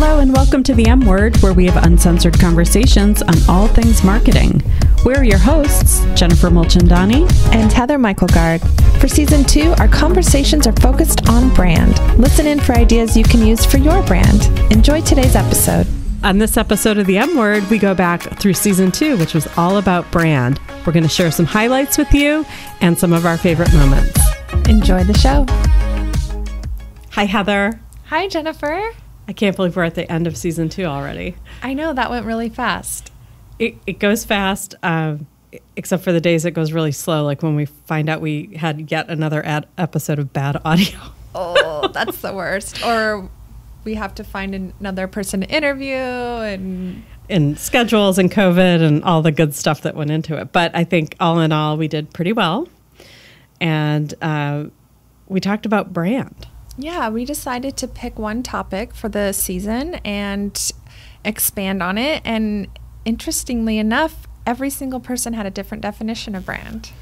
Hello, and welcome to the M Word, where we have uncensored conversations on all things marketing. We're your hosts, Jennifer Mulchandani and Heather Myklegard. For season two, our conversations are focused on brand. Listen in for ideas you can use for your brand. Enjoy today's episode. On this episode of the M Word, we go back through season two, which was all about brand. We're going to share some highlights with you and some of our favorite moments. Enjoy the show. Hi, Heather. Hi, Jennifer. I can't believe we're at the end of season two already. I know that went really fast. It, it goes fast, um, except for the days it goes really slow, like when we find out we had yet another ad- episode of bad audio. Oh, that's the worst. Or we have to find another person to interview and and schedules and COVID and all the good stuff that went into it. But I think all in all, we did pretty well, and uh, we talked about brand. Yeah, we decided to pick one topic for the season and expand on it. And interestingly enough, every single person had a different definition of brand.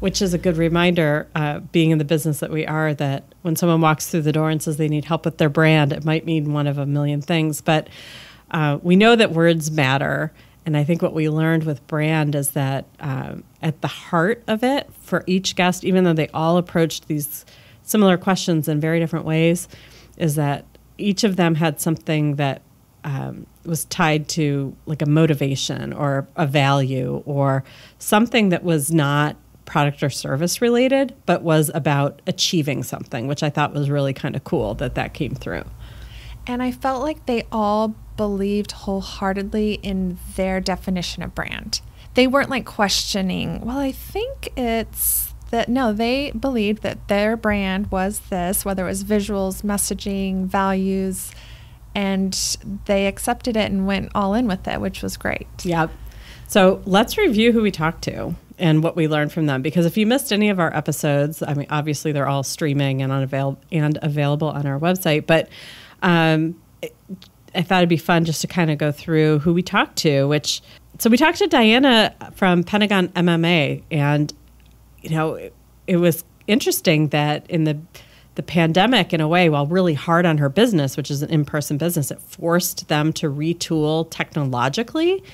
Which is a good reminder, uh, being in the business that we are, that when someone walks through the door and says they need help with their brand, it might mean one of a million things. But uh, we know that words matter. And I think what we learned with brand is that um, at the heart of it, for each guest, even though they all approached these similar questions in very different ways is that each of them had something that um, was tied to like a motivation or a value or something that was not product or service related but was about achieving something which i thought was really kind of cool that that came through. And i felt like they all believed wholeheartedly in their definition of brand. They weren't like questioning well i think it's that no, they believed that their brand was this, whether it was visuals, messaging, values, and they accepted it and went all in with it, which was great. Yep. So let's review who we talked to and what we learned from them. Because if you missed any of our episodes, I mean, obviously they're all streaming and unavail- and available on our website. But um, I thought it'd be fun just to kind of go through who we talked to. Which so we talked to Diana from Pentagon MMA, and you know, it, it was interesting that in the the pandemic, in a way, while really hard on her business, which is an in person business, it forced them to retool technologically.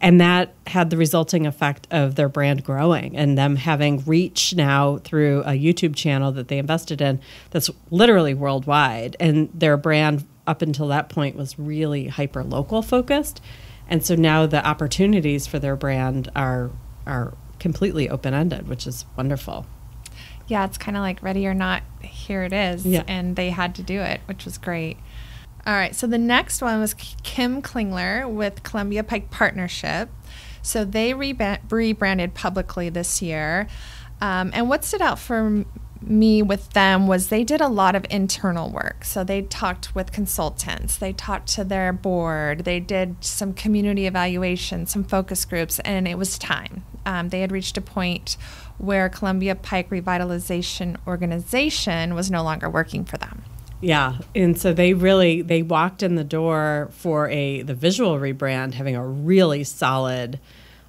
And that had the resulting effect of their brand growing and them having reach now through a YouTube channel that they invested in that's literally worldwide. And their brand, up until that point, was really hyper local focused. And so now the opportunities for their brand are, are completely open ended, which is wonderful. Yeah, it's kind of like ready or not, here it is. Yeah. And they had to do it, which was great. All right, so the next one was Kim Klingler with Columbia Pike Partnership. So they rebranded publicly this year. Um, and what stood out for me with them was they did a lot of internal work. So they talked with consultants, they talked to their board, they did some community evaluation, some focus groups, and it was time. Um, they had reached a point where Columbia Pike Revitalization Organization was no longer working for them. Yeah, and so they really they walked in the door for a the visual rebrand, having a really solid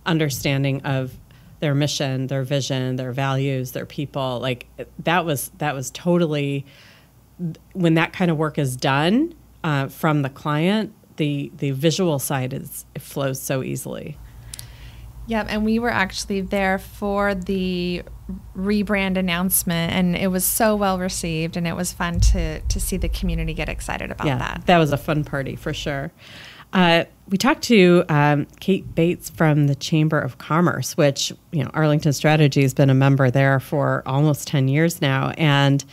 understanding of their mission, their vision, their values, their people. Like that was that was totally when that kind of work is done uh, from the client. The the visual side is it flows so easily. Yep, and we were actually there for the rebrand announcement, and it was so well received, and it was fun to to see the community get excited about yeah, that. That was a fun party for sure. Uh, we talked to um, Kate Bates from the Chamber of Commerce, which you know Arlington Strategy has been a member there for almost ten years now, and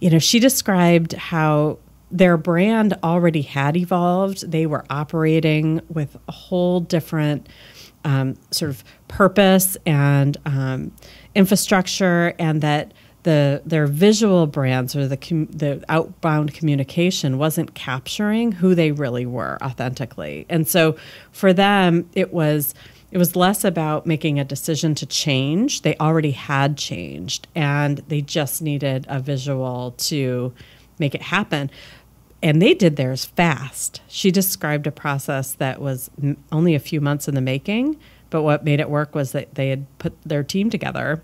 you know she described how their brand already had evolved. They were operating with a whole different um, sort of purpose and um, infrastructure, and that the their visual brands or the com- the outbound communication wasn't capturing who they really were authentically. And so for them it was it was less about making a decision to change. They already had changed and they just needed a visual to make it happen. And they did theirs fast. She described a process that was only a few months in the making, but what made it work was that they had put their team together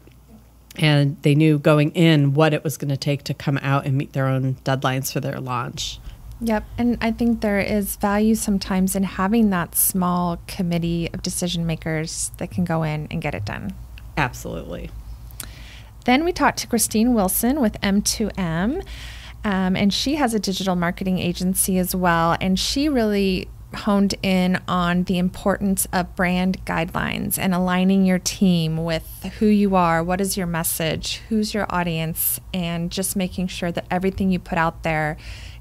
and they knew going in what it was going to take to come out and meet their own deadlines for their launch. Yep. And I think there is value sometimes in having that small committee of decision makers that can go in and get it done. Absolutely. Then we talked to Christine Wilson with M2M, um, and she has a digital marketing agency as well. And she really honed in on the importance of brand guidelines and aligning your team with who you are, what is your message, who's your audience, and just making sure that everything you put out there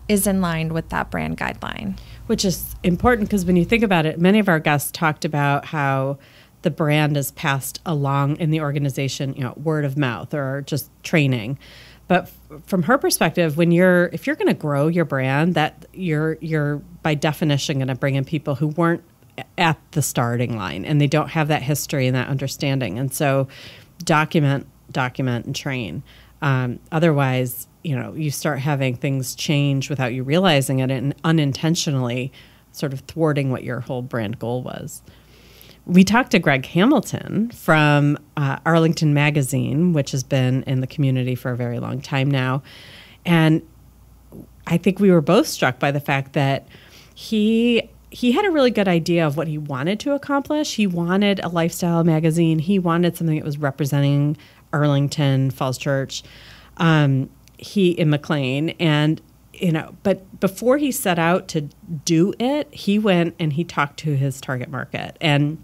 is in line with that brand guideline. Which is important because when you think about it, many of our guests talked about how the brand is passed along in the organization, you know, word of mouth or just training. But from her perspective, when you're if you're going to grow your brand, that you're you're by definition going to bring in people who weren't at the starting line and they don't have that history and that understanding. And so, document, document, and train. Um, otherwise, you know, you start having things change without you realizing it and unintentionally sort of thwarting what your whole brand goal was we talked to Greg Hamilton from uh, Arlington Magazine, which has been in the community for a very long time now. And I think we were both struck by the fact that he he had a really good idea of what he wanted to accomplish. He wanted a lifestyle magazine. He wanted something that was representing Arlington Falls Church, um, he in McLean, and you know. But before he set out to do it, he went and he talked to his target market and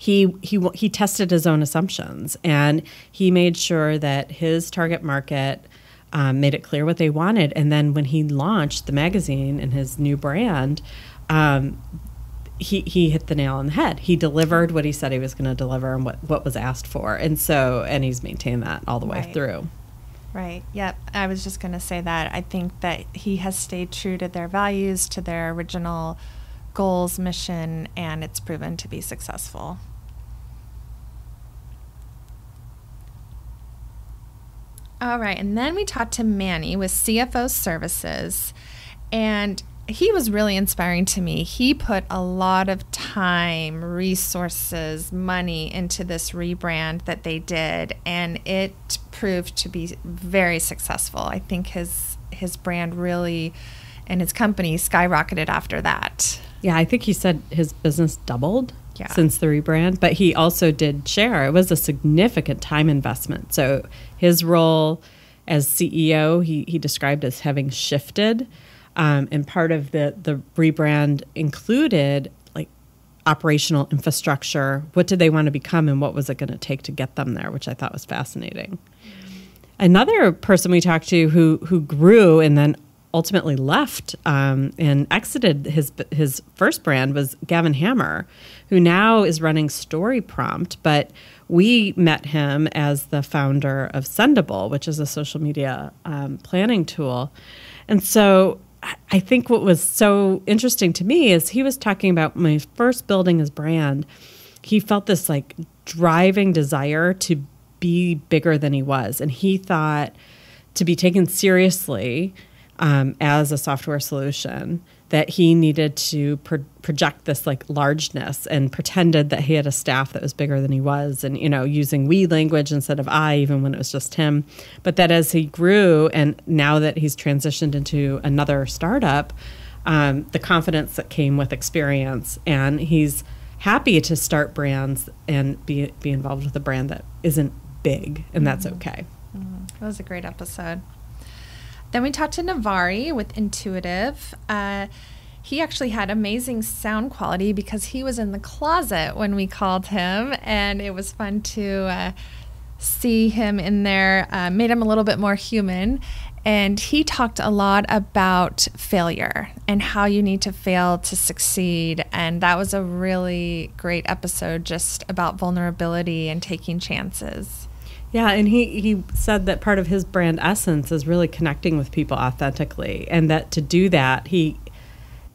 he he he tested his own assumptions and he made sure that his target market um, made it clear what they wanted. And then when he launched the magazine and his new brand, um, he he hit the nail on the head. He delivered what he said he was going to deliver and what what was asked for. And so and he's maintained that all the way right. through. Right. Yep. I was just going to say that. I think that he has stayed true to their values, to their original goals, mission, and it's proven to be successful. All right. And then we talked to Manny with CFO Services. And he was really inspiring to me. He put a lot of time, resources, money into this rebrand that they did, and it proved to be very successful. I think his his brand really and his company skyrocketed after that. Yeah, I think he said his business doubled yeah. since the rebrand, but he also did share it was a significant time investment. So his role as CEO, he, he described as having shifted. Um, and part of the, the rebrand included like operational infrastructure. What did they want to become and what was it going to take to get them there, which I thought was fascinating. Another person we talked to who who grew and then ultimately left um, and exited his his first brand was Gavin Hammar, who now is running Story Prompt. But we met him as the founder of Sendible, which is a social media um, planning tool. And so I think what was so interesting to me is he was talking about he first building his brand, he felt this like driving desire to be bigger than he was. And he thought to be taken seriously um, as a software solution that he needed to pro- project this like largeness and pretended that he had a staff that was bigger than he was and you know using we language instead of i even when it was just him but that as he grew and now that he's transitioned into another startup um, the confidence that came with experience and he's happy to start brands and be be involved with a brand that isn't big and that's mm-hmm. okay mm-hmm. that was a great episode then we talked to Navari with Intuitive. Uh, he actually had amazing sound quality because he was in the closet when we called him, and it was fun to uh, see him in there. Uh, made him a little bit more human. And he talked a lot about failure and how you need to fail to succeed. And that was a really great episode just about vulnerability and taking chances. Yeah, and he, he said that part of his brand essence is really connecting with people authentically, and that to do that, he,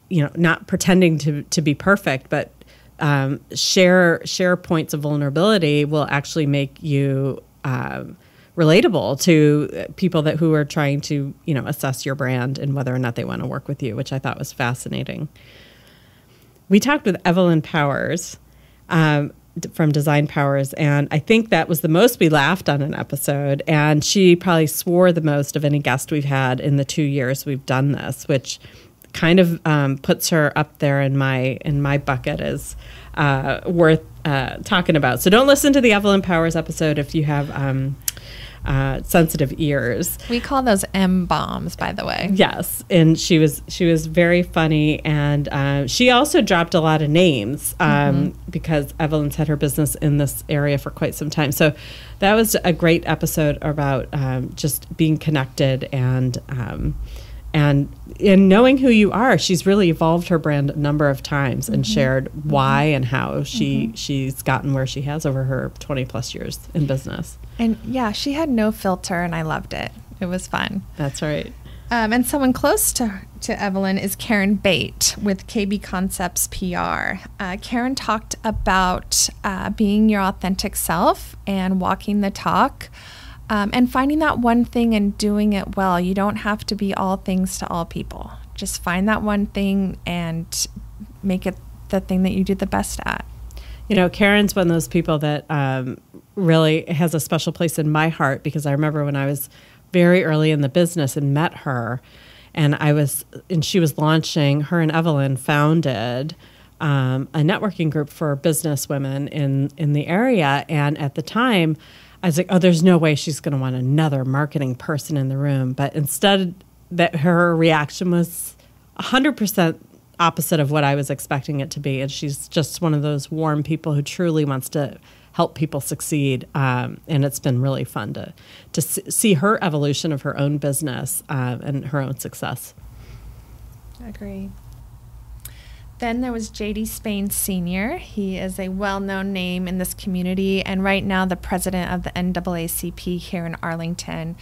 you know, not pretending to, to be perfect, but um, share share points of vulnerability will actually make you um, relatable to people that who are trying to you know assess your brand and whether or not they want to work with you, which I thought was fascinating. We talked with Evelyn Powers. Um, from Design Powers, and I think that was the most we laughed on an episode. And she probably swore the most of any guest we've had in the two years we've done this, which kind of um, puts her up there in my in my bucket as uh, worth uh, talking about. So don't listen to the Evelyn Powers episode if you have um, uh, sensitive ears. We call those M bombs, by the way. Yes, and she was she was very funny, and uh, she also dropped a lot of names um, mm-hmm. because Evelyn's had her business in this area for quite some time. So that was a great episode about um, just being connected and. Um, and in knowing who you are she's really evolved her brand a number of times and mm-hmm. shared why and how she mm-hmm. she's gotten where she has over her 20 plus years in business and yeah she had no filter and i loved it it was fun that's right um, and someone close to, to Evelyn is Karen Bate with KB Concepts PR. Uh, Karen talked about uh, being your authentic self and walking the talk. Um, and finding that one thing and doing it well. You don't have to be all things to all people. Just find that one thing and make it the thing that you do the best at. You know, Karen's one of those people that um, really has a special place in my heart because I remember when I was very early in the business and met her, and I was, and she was launching, her and Evelyn founded um, a networking group for business women in, in the area. And at the time, I was like, oh, there's no way she's going to want another marketing person in the room. But instead, that her reaction was 100% opposite of what I was expecting it to be. And she's just one of those warm people who truly wants to help people succeed. Um, and it's been really fun to, to see her evolution of her own business um, and her own success. Agree. Then there was JD Spain Sr. He is a well known name in this community and right now the president of the NAACP here in Arlington.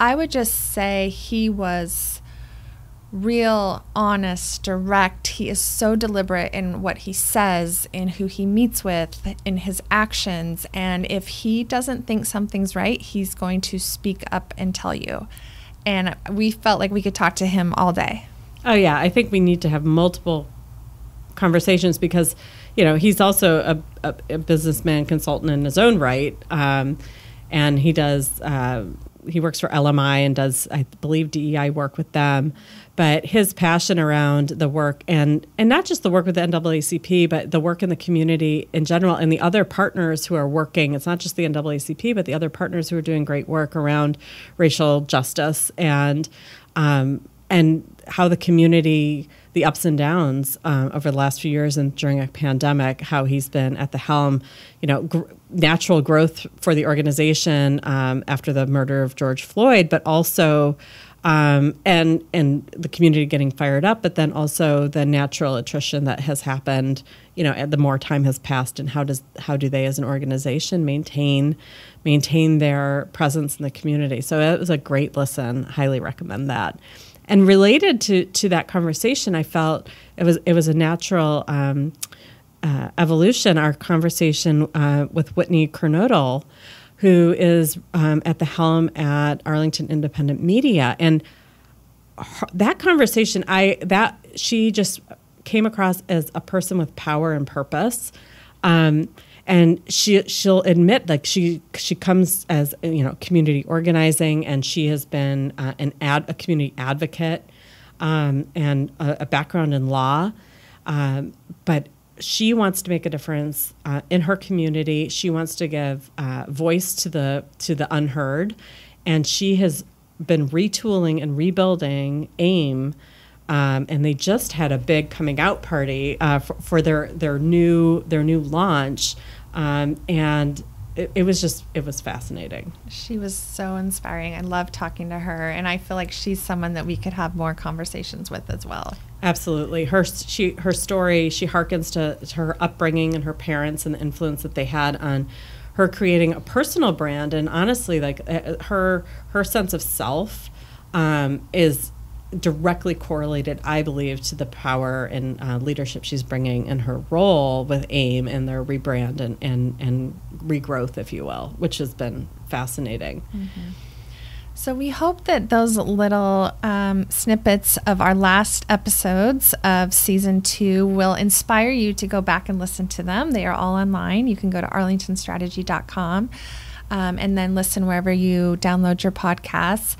I would just say he was real, honest, direct. He is so deliberate in what he says, in who he meets with, in his actions. And if he doesn't think something's right, he's going to speak up and tell you. And we felt like we could talk to him all day. Oh yeah, I think we need to have multiple conversations because you know he's also a, a, a businessman consultant in his own right, um, and he does uh, he works for LMI and does I believe DEI work with them. But his passion around the work and and not just the work with the NAACP, but the work in the community in general, and the other partners who are working. It's not just the NAACP, but the other partners who are doing great work around racial justice and um, and how the community, the ups and downs um, over the last few years and during a pandemic, how he's been at the helm, you know, gr- natural growth for the organization um, after the murder of George Floyd, but also. Um, and and the community getting fired up, but then also the natural attrition that has happened. You know, the more time has passed, and how does how do they as an organization maintain maintain their presence in the community? So it was a great listen. Highly recommend that and related to to that conversation, I felt it was it was a natural um, uh, evolution. Our conversation uh, with Whitney Kernodle, who is um, at the helm at Arlington Independent Media, and her, that conversation, I that she just came across as a person with power and purpose. Um, and she she'll admit like she she comes as you know community organizing and she has been uh, an ad a community advocate um, and a, a, background in law. Um, but she wants to make a difference uh, in her community. She wants to give uh, voice to the to the unheard. And she has been retooling and rebuilding AIM um, and they just had a big coming out party uh, for, for, their their new their new launch, um, and it, it, was just it was fascinating. She was so inspiring. I love talking to her, and I feel like she's someone that we could have more conversations with as well. Absolutely, her she her story she harkens to, to her upbringing and her parents and the influence that they had on her creating a personal brand and honestly like uh, her her sense of self um, is directly correlated, I believe, to the power and uh, leadership she's bringing in her role with AIM and their rebrand and, and, and regrowth, if you will, which has been fascinating. Mm-hmm. So, we hope that those little um, snippets of our last episodes of season two will inspire you to go back and listen to them. They are all online. You can go to arlingtonstrategy.com um, and then listen wherever you download your podcasts.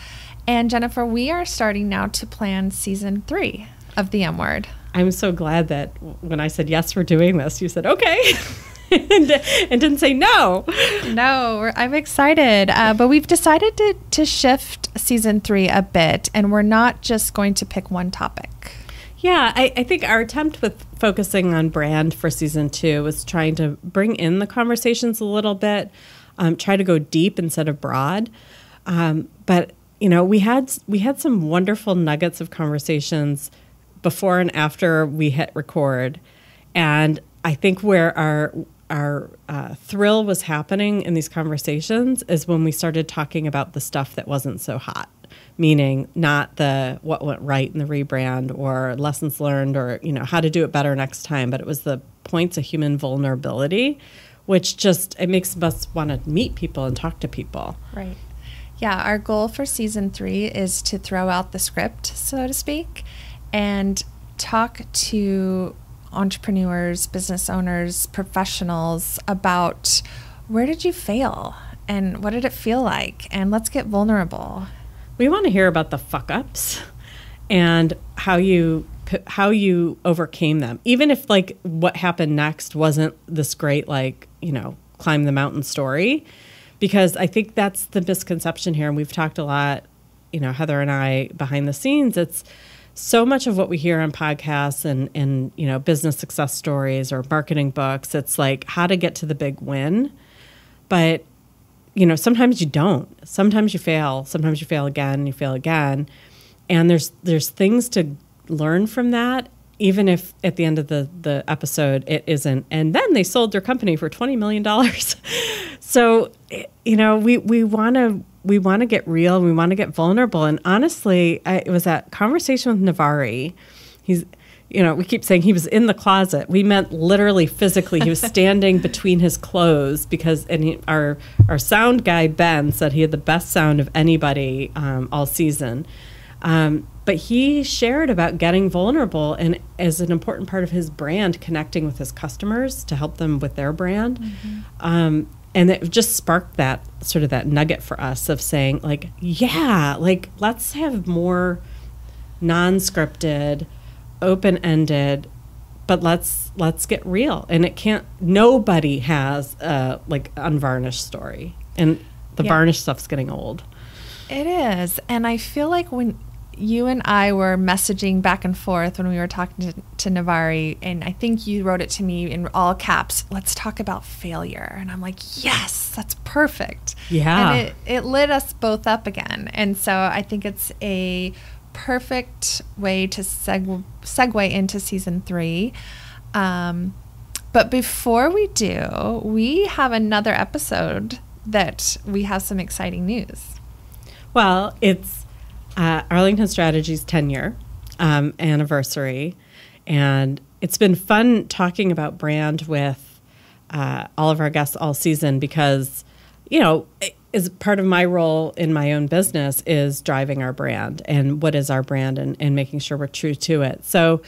And Jennifer, we are starting now to plan season three of the M Word. I'm so glad that when I said yes, we're doing this, you said okay. and, and, didn't say no. No, I'm excited. Uh, but we've decided to, to shift season three a bit, and we're not just going to pick one topic. Yeah, I, I, think our attempt with focusing on brand for season two was trying to bring in the conversations a little bit, um, try to go deep instead of broad. Um, but you know, we had we had some wonderful nuggets of conversations before and after we hit record, and I think where our our uh, thrill was happening in these conversations is when we started talking about the stuff that wasn't so hot meaning not the what went right in the rebrand or lessons learned or you know how to do it better next time but it was the points of human vulnerability which just it makes us want to meet people and talk to people. Right yeah our goal for season three is to throw out the script so to speak and talk to entrepreneurs, business owners, professionals about where did you fail and what did it feel like? And let's get vulnerable. We want to hear about the fuck ups and how you how you overcame them. Even if like what happened next wasn't this great like, you know, climb the mountain story because I think that's the misconception here and we've talked a lot, you know, Heather and I behind the scenes. It's so much of what we hear on podcasts and, and you know business success stories or marketing books it's like how to get to the big win. But you know sometimes you don't. Sometimes you fail. Sometimes you fail again you fail again. And there's there's things to learn from that even if at the end of the the episode it isn't. And then they sold their company for 20 million dollars so you know we we want to we want to get real. We want to get vulnerable. And honestly, I, it was that conversation with Navari. He's, you know, we keep saying he was in the closet. We meant literally physically. He was standing between his clothes because, and he, our our sound guy Ben said he had the best sound of anybody um, all season. Um, but he shared about getting vulnerable and as an important part of his brand, connecting with his customers to help them with their brand. Mm-hmm. Um, and it just sparked that sort of that nugget for us of saying like yeah like let's have more non-scripted open-ended but let's let's get real. And it can't nobody has a like unvarnished story. And the yeah. varnished stuff's getting old. It is. And i feel like when you and I were messaging back and forth when we were talking to, to Navari, and I think you wrote it to me in all caps. Let's talk about failure, and I'm like, yes, that's perfect. Yeah, and it, it lit us both up again, and so I think it's a perfect way to seg- segue into season three. Um, but before we do, we have another episode that we have some exciting news. Well, it's uh, Arlington Strategy's 10 year um, anniversary. And it's been fun talking about brand with uh, all of our guests all season because, you know, is part of my role in my own business is driving our brand and what is our brand and, and making sure we're true to it. So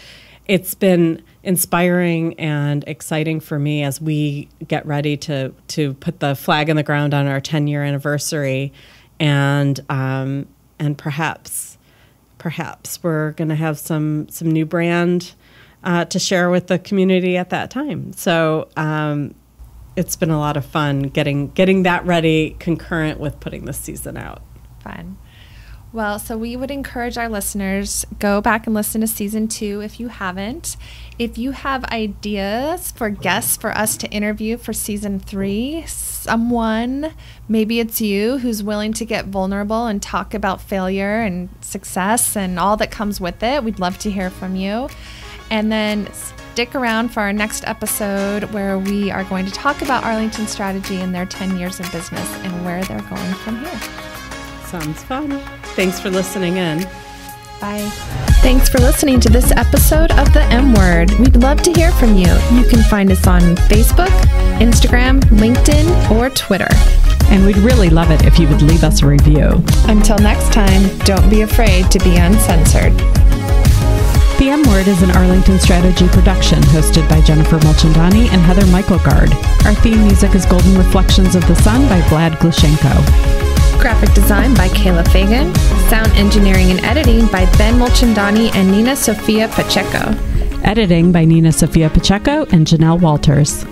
it's been inspiring and exciting for me as we get ready to to put the flag in the ground on our 10 year anniversary and um, and perhaps perhaps we're going to have some some new brand uh, to share with the community at that time. So um, it's been a lot of fun getting getting that ready concurrent with putting this season out. Fun. Well, so we would encourage our listeners go back and listen to season two if you haven't. If you have ideas for guests for us to interview for season three, someone, maybe it's you, who's willing to get vulnerable and talk about failure and success and all that comes with it, we'd love to hear from you. And then stick around for our next episode where we are going to talk about Arlington Strategy and their 10 years in business and where they're going from here. Sounds fun. Thanks for listening in. Bye. Thanks for listening to this episode of The M Word. We'd love to hear from you. You can find us on Facebook, Instagram, LinkedIn, or Twitter. And we'd really love it if you would leave us a review. Until next time, don't be afraid to be uncensored. The M Word is an Arlington Strategy production hosted by Jennifer Mulchandani and Heather Myklegard. Our theme music is Golden Reflections of the Sun by Vlad Glushenko. Graphic design by Kayla Fagan. Sound engineering and editing by Ben Mulchandani and Nina Sofia Pacheco. Editing by Nina Sofia Pacheco and Janelle Walters.